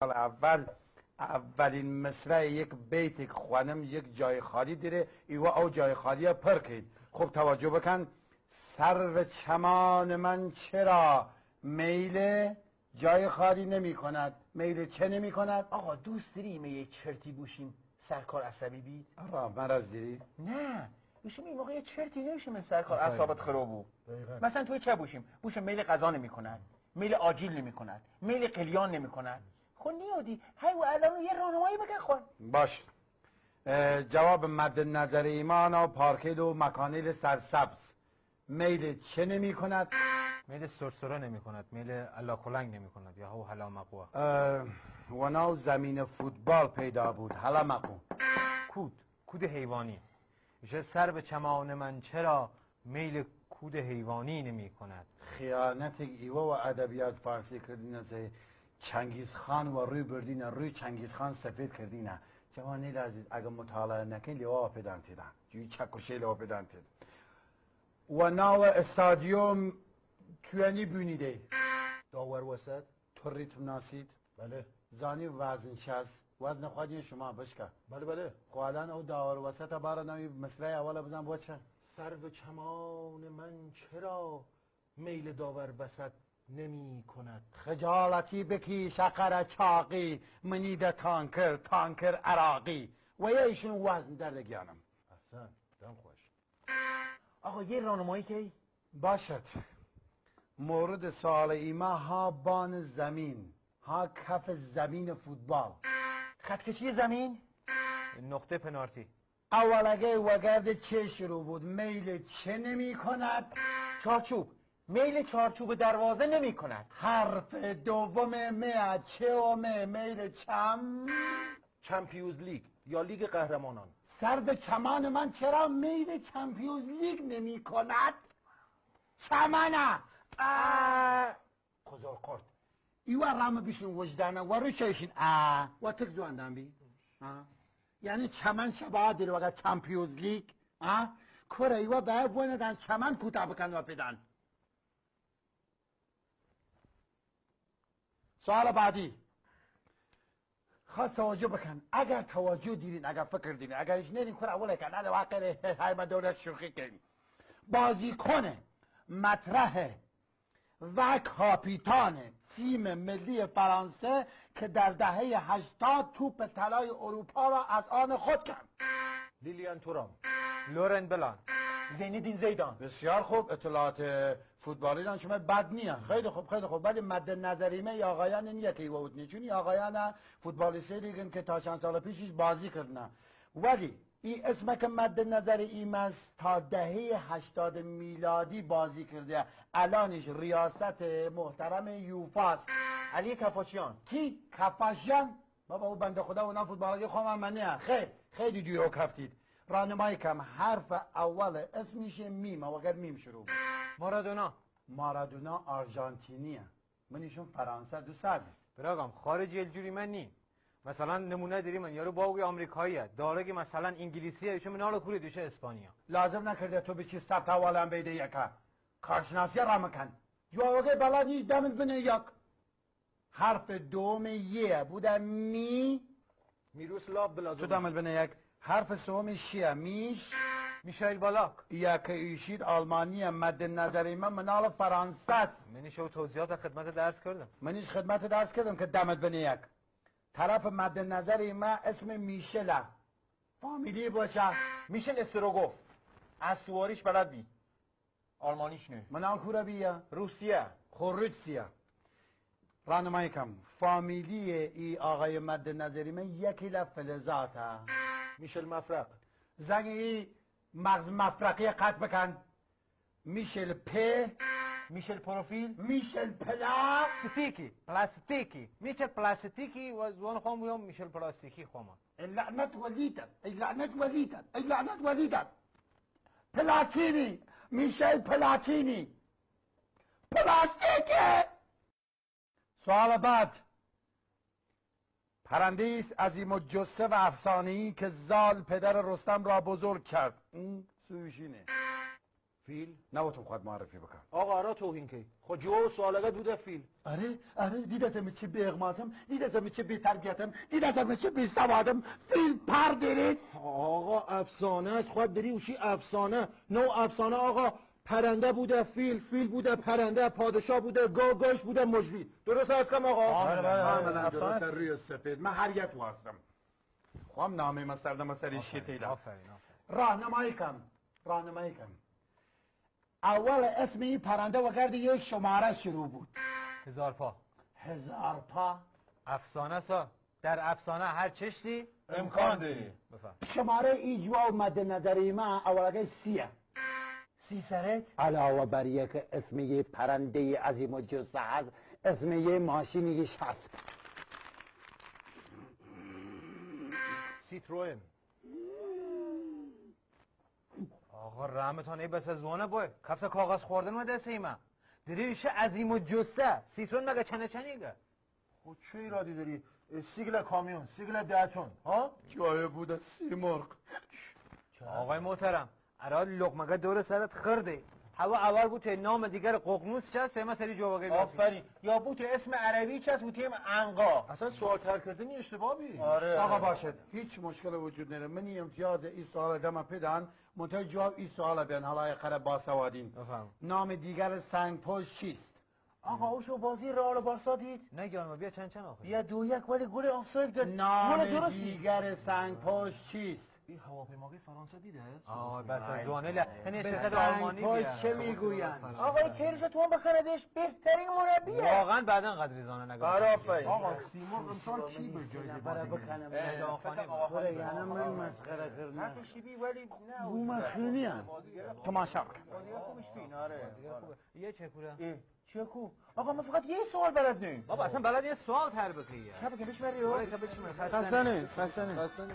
سال اول اولین مصرع یک بیت خوانم یک جای خالی دیره. ایوا او جای خالی پر کید خب توجه بکن سر چمان من چرا میل جای خالی نمی کند؟ میل چه نمی کند؟ آقا دوست داری یه چرتی بوشیم سرکار عصبی بید آقا مرض دیری نه بوشیم این موقع چرتی نمیشه من سرکار. اعصابت خرابو دقیقاً. مثلا توی چه بوشیم؟ بوشیم میل غذا نمی کند میل آجیل نمی کند میل قلیان نمی کند. خب نیادی؟ هی و الان یه راهنمایی خود. باش جواب مد نظر ایمان و پارکیل و مکانیل سرسبز. میل چه نمی کند؟ میل سرسره نمی کند. میل الا کلنگ نمی کند. یا هو هلا مقوا اه، و ناو زمین فوتبال پیدا بود. حالا مقو کود. کود حیوانی. میشه سر به چمان من چرا میل کود حیوانی نمی کند؟ خیانت ایوا و ادبیات فارسی کردین از چنگیز خان و روی بردین روی چنگیز خان سفید کردین. جوانی عزیز اگه مطالعه نکن لیوا پیدان تیدن جوی چک و شیل پیدان تید و ناو استادیوم توینی بینیده داور وسط تو ریتم ناسید. بله. زانی وزن شست. وزن خودی شما بشکه بله بله. خب الان او داور وسط بارا نوی مسئله اول بزن بچه. سرو چمان من چرا میل داور وسط نمی کند. خجالتی بکی شقر چاقی منید تانکر تانکر عراقی. و یه ایشون وزن در لگیانم. احسن دم خوش. آقا یه راهنمایی که باشد. مورد سوال ایما ها بان زمین ها کف زمین فوتبال. خطکشی زمین؟ نقطه پنارتی اولگه وگرد چه شروع بود میل چه نمی کند؟ چارچوب. میل چارچوب دروازه نمی کند. حرف دوم مه چه و مه؟ میل چم؟ چمپیونز لیگ یا لیگ قهرمانان؟ سرد چمان من چرا میل چمپیونز لیگ نمی کند؟ چمنه. خزار قرد ایوا رام بیشون وجدانه. و رو چشین. آه! و تک زواندن بی. یعنی چمن شبا دیر وقت چمپیونز لیگ. آه! کره ایوا به بوندن چمن کوتا بکن و پیدن سوال بعدی. خواست توجه بکن. اگر توجه دیرین اگر فکر دیرین اگر ایش نیرین کره اوله کن انا های ما دولت شوخی کن بازی کنه مطرح و کاپیتان تیم ملی فرانسه که در دهه هشتاد توپ طلای اروپا را از آن خود کرد. لیلیان تورام لورن بلان. زینیدین زیدان. بسیار خوب اطلاعات فوتبالی دان شما بد نیه. خیلی خوب خیلی خوب. ولی مد نظریمه یا آقایان که بود نی چون یا آقایان فوتبالیستی لیگن که تا چند سال پیشش بازی کردن. ولی این اسم که مد نظر ایم است تا دهه هشتاد میلادی بازی کرده. الانش ریاست محترم یوفاست علی کفاشیان. کی؟ کفاشیان؟ بابا او بنده خدا اونا فوتبالی خوام من نه خیر خیلی دیو کفتید. راهنمایی کم حرف اول اسمش میم و اگر میم شروع. بود. مارادونا. مارادونا آرژانتینیه. من ایشون فرانسه دوست عزیز. براگم خارجی الجوری من نیم. مثلا نمونه داریم من. یارو باوی آمریکاییه. داره که مثلا انگلیسیه. ایشون منال کوری دوشه اسپانیا. لازم نکرده تو به چی ثبت حوالم بیده یکا. کارشناسی را مکن. جوابه بلدی دمت بنه یک. حرف دوم یه بوده می. میروس لاب تو بلازو دمت بنه یک. حرف سوم شیه میش؟ میشایل بالاک. یا که ایشید آلمانی مد نظر من منال فرانسه است. من شو توضیحات خدمت درس کردم. منیش خدمت درس کردم که دمت بنه یک طرف مد نظر من اسم میشله. فامیلی باشه. میشل استروگوف. از سواریش بلد بی. آلمانیش نه. منال کورا بیا روسیه. خوروتسیا راهنمایی کم. فامیلی ای آقای مد نظری من یکی لفلزات ها میشل مفرق زنگ مغز مفرقی قط بکن. میشل پ میشل پروفیل میشل پلا پلاستیکی پلاستیکی. میشل پلاستیکی و زون خوام بیام میشل پلاستیکی خوام اللعنت وليدك اللعنت وليدك اللعنت وليدك پلاتینی میشل پلاتینی پلاستیکی! سؤال بعد. پرنده است عظیم و جسه و افسانه‌ای که زال پدر رستم را بزرگ کرد. این سویشینه فیل نوتم خود معرفی بکن آقا را توهین کی؟ خب جو سوالگت بوده فیل. آره آره دید از چه بیغمازم دید از چه بی تربیتم دید از چه بی سوادم فیل پر دیرید آقا افسانه است. خود داری اوشی افسانه. نو افسانه آقا. پرنده بوده فیل فیل بوده پرنده پادشاه بوده گو گوش بوده مجری. درست است کم آقا من بله. افسانه روی سفید من هر یک واسم خوام نامه من سردم سری آفرین راهنمایی کن راهنمایی کن اول اسم این پرنده و گرد یه شماره شروع بود. هزار پا. هزار پا. افسانه سا. در افسانه هر چشتی؟ امکان داری. بفهم شماره ایجوا و مد نظری من اولگه سیه. سی علاوه بر یک اسم یه پرنده عظیم و جسه هست اسم یه ماشینیش هست سیتروئن. آقا رحمتان ای بس از وانه بای کفت کاغذ خوردن و دست ایمه. داری ایشه عظیم و جسه سیترون مگه چنه چنیگه؟ خب چه ایرادی داری؟ سیگل کامیون سیگل دهتون ها؟ جای بوده سی مرغ. آقای محترم اراد لقمگه دور سرت خرده. هوا اول بود نام دیگر ققنوس چه سه سری جوابه آفرین. یا بوت اسم عربی چست بوتیم انقا اصلا سوال تر کردنی اشتباهی. آره. آقا باشد. هیچ مشکل وجود نداره. منی امتیاز این سوال دم پدن منتها جواب این سوال بیان حالا قره باسوادین بفهم نام دیگر سنگ پشت چیست؟ آقا اوشو بازی رئال بارسا دید؟ نه بیا چند چند آخه بیا دو یک ولی گل آفساید کرد. نام. دیگر سنگ پشت چیست؟ این هواپیمای فرانسه دیده؟ آه بس از وانه ل... یعنی شرکت آلمانی بیا. چه می‌گویند؟ آقا این کیرش تو هم بخندش بهترین مربیه. واقعا بعدا قدر زانه نگاه آره آفرین. آقا سیمون امسال کی به جایزه بازی می‌ده؟ بره یعنی من مسخره کردن حرف شیبی ولی نه بو مخنونی هم تماشا فین آره. یه چکوره اه، چیه کو آقا من فقط یه سوال بلد نیم. بابا اصلا بلد یه سوال تر بری آره که بچی من خستنه خستنه